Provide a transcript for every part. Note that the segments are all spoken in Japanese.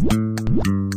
you.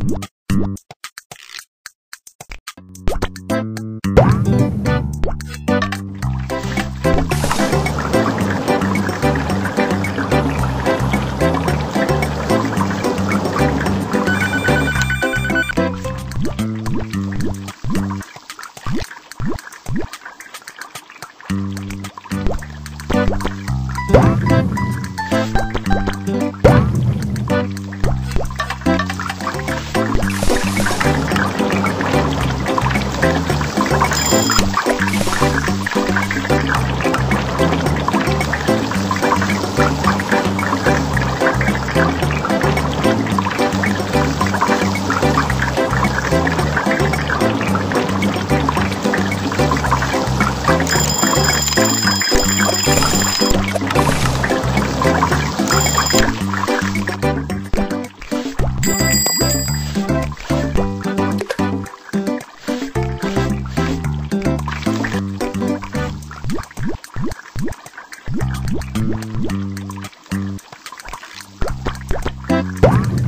you